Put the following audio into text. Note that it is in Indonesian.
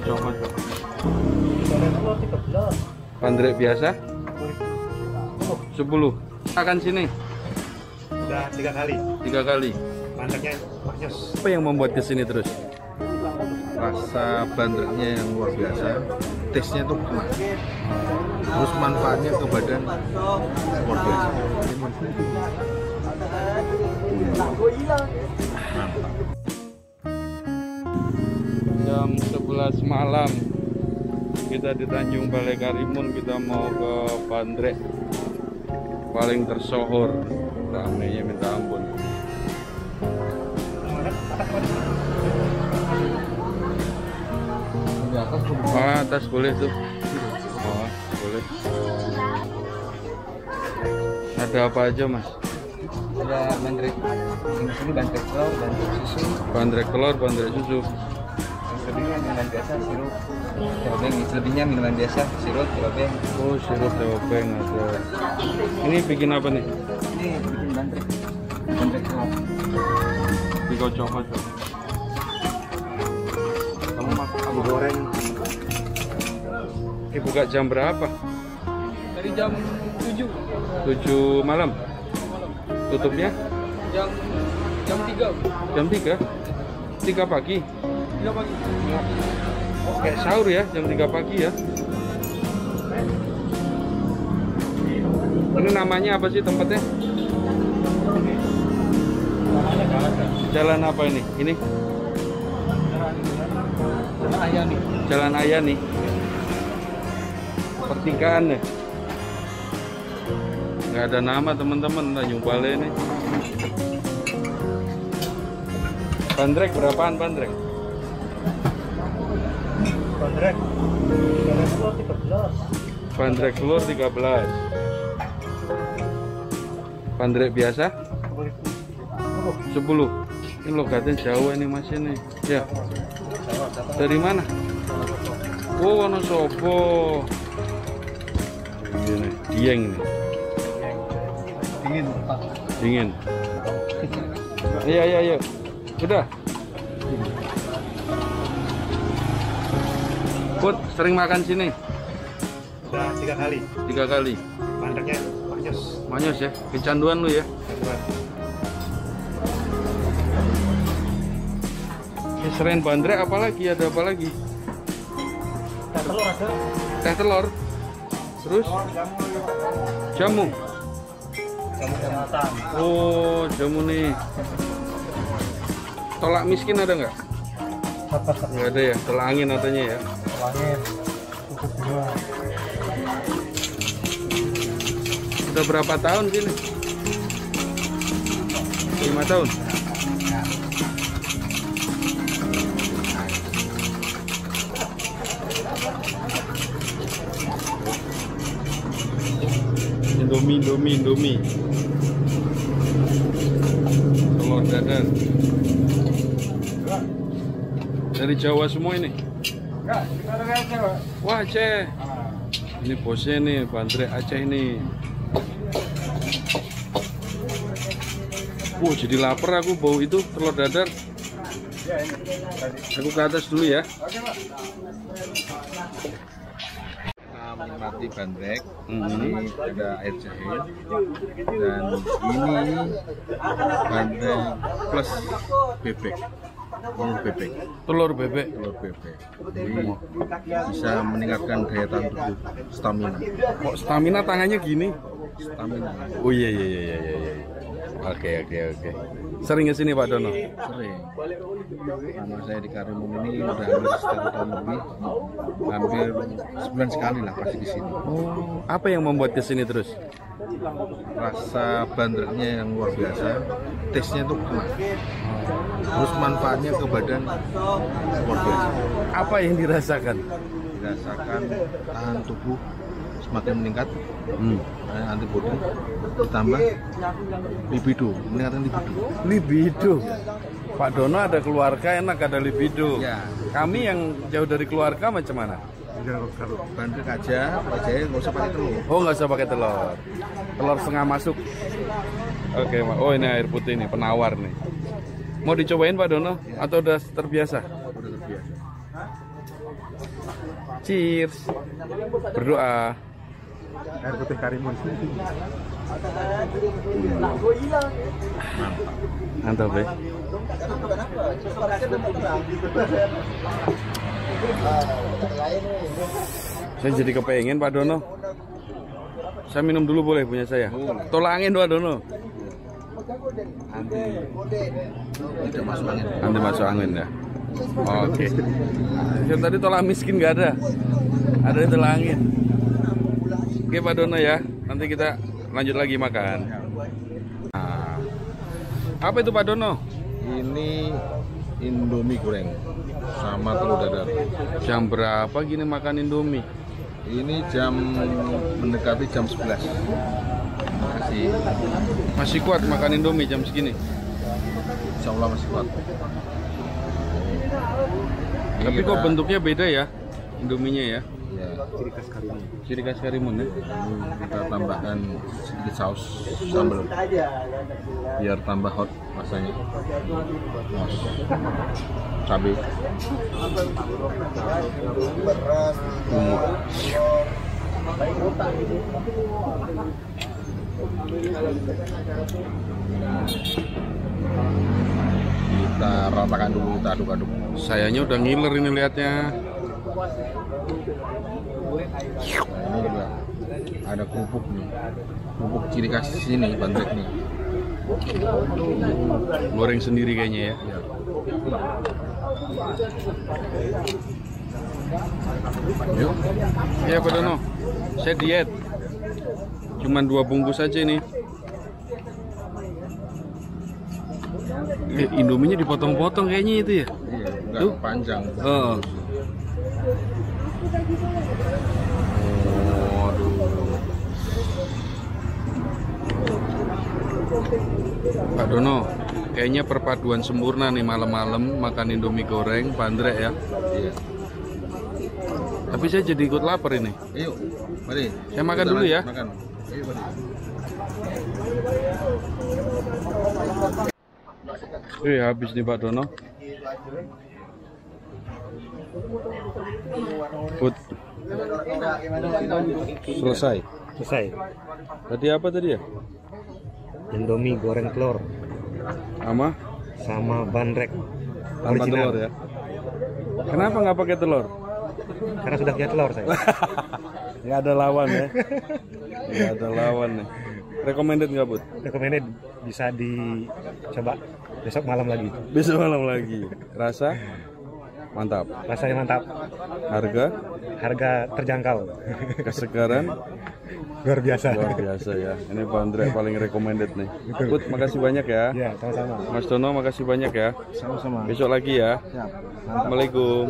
Coklat. Bandrek biasa? 10. Akan sini Sudah tiga kali. tiga kali. Maknyos. Apa yang membuat ke sini terus? Rasa bandreknya yang luar biasa, taste-nya tuh enak. Terus manfaatnya ke badan luar biasa. Jam 11 malam kita di Tanjung Balai Karimun kita mau ke Bandrek paling tersohor ramenya minta ampun Ah, atas boleh tuh. Oh, boleh. Ada apa aja, Mas? ada bandrek ini bandrek telur bandrek susu Bandrek telur, bandrek susu. Selebihnya minuman biasa sirup terobeng selebihnya minuman biasa sirup terobeng Oh, sirup topeng ada. Ini bikin apa nih? ini bikin bandrek bandrek coklat. Pak. Kamu makan kamu goreng. Ini buka jam berapa? dari jam 7 7 malam. Tutupnya jam jam 3 jam 3. 3 pagi. 3 pagi Kayak sahur ya, jam 3 pagi ya. Ini namanya apa sih tempatnya? Jalan apa ini? Ini ayam nih Jalan Ayah nih. Pertigaan nih. Nggak ada nama teman-teman Tanjung Balai nih. Bandrek berapaan bandrek? Bandrek. Bandrek telur tiga belas. Bandrek telur 13. Bandrek biasa 10. Ini logatnya Jawa ini Mas ini. Ya. Dari mana? Oh, Wonosobo. Ini Dieng ini. Dingin. Dingin. Iya, iya, iya. Udah. Put, sering makan sini? Sudah tiga kali. Tiga kali. Mantaknya maknyos. Manyos ya, kecanduan lu ya. Kedua. Ya, Selain bandrek apalagi ada apa lagi? Teh telur ada. Teh telur. Terus jamu. Jamu kecamatan. Oh, jamu nih. Tolak miskin ada nggak? Nggak ada ya. Tolak angin katanya ya. Dua. Udah berapa tahun sini? Lima tahun. Indomie, Indomie, Indomie. Telur dadar. Dari Jawa semua ini. Wah Aceh. Ini bosnya nih, Bandrek Aceh ini. Wah jadi lapar aku bau itu telur dadar. Aku ke atas dulu ya. Kita menikmati bandrek Mhm. ini ada air jahe dan ini bandrek plus bebek telur bebek Telur bebek. telur bebek jadi bisa meningkatkan daya tahan tubuh stamina Kok stamina tangannya gini? stamina Oh iya iya iya iya iya. Oke oke oke. Sering ke sini Pak Dono? sering sama saya di Karimun ini udah hampir satu tahun lebih hampir sebulan sekali lah pasti di sini Oh, apa yang membuat ke sini terus? Rasa bandreknya yang luar biasa taste-nya tuh enak terus manfaatnya ke badan luar biasa Apa yang dirasakan? dirasakan tahan tubuh semakin meningkat Hmm. eh, antibody ditambah libido meningkatkan libido Libido. Pak Dono ada keluarga enak ada libido. ya Kami yang jauh dari keluarga macam mana? Bandrek aja aja nggak usah pakai telur Oh nggak usah pakai telur. Telur setengah masuk. Oke, Mak. oh ini air putih nih penawar nih. Mau dicobain Pak Dono atau udah terbiasa? udah terbiasa Cheers. Berdoa. Air putih karimun. Mantap ya. Saya jadi kepengen Pak Dono. Saya minum dulu boleh punya saya. Tolak angin Pak Dono. Tidak masuk angin. Nanti masuk angin ya. Oke. Yang tadi tolak miskin nggak ada. Ada yang tolak angin. Oke Pak Dono ya. Nanti kita lanjut lagi makan. Nah, apa itu Pak Dono? Ini Indomie goreng sama telur dadar. Jam berapa gini makan Indomie? Ini jam mendekati jam 11. Masih Masih kuat makan Indomie jam segini? insya Allah masih kuat. Tapi Iya. kok bentuknya beda ya Indominya ya? Ya, Ciri khas karimun. Ciri khas Karimun ya? ini kita tambahkan sedikit saus sambal biar tambah hot rasanya. Saus cabai. Kita ratakan dulu, kita aduk-aduk. Sayanya udah ngiler ini liatnya. Ini juga ada kerupuk nih. Kerupuk ciri khas sini, bandrek nih. Goreng sendiri kayaknya ya. Ya. Yuk, Ya Pak Dono, saya diet. Cuman dua bungkus aja ini. Eh, Indominya dipotong-potong kayaknya itu ya. Iya, Tuh. panjang. Oh. Waduh. Pak Dono, kayaknya perpaduan sempurna nih malam-malam makan Indomie goreng, bandrek ya. Iya. Tapi saya jadi ikut lapar ini. Ayo, mari. Saya makan Kita dulu ya. Makan. Ayo, mari. Eh habis nih Pak Dono. Food Selesai. Selesai. tadi apa tadi ya? Indomie goreng telur Sama sama bandrek tanpa telur ya. Kenapa nggak pakai telur? Karena sudah punya telur saya. Nggak ada lawan ya. Nggak ada lawan nih. Recommended nggak bud? Recommended bisa dicoba besok malam lagi. Besok malam lagi. Rasa mantap. Rasanya mantap. Harga Harga terjangkau. kesegaran Luar biasa. luar biasa ya. Ini Pak Andre paling recommended nih. Bud makasih banyak ya. Ya, sama-sama. Mas Dono makasih banyak ya. Sama-sama. Besok lagi ya. Siap. Assalamualaikum.